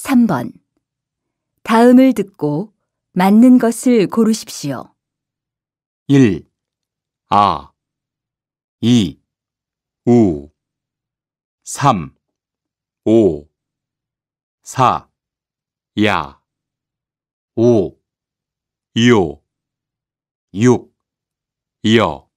3번. 다음을 듣고 맞는 것을 고르십시오. 1. 아 2. 우 3. 오 4. 야 5. 요 6. 여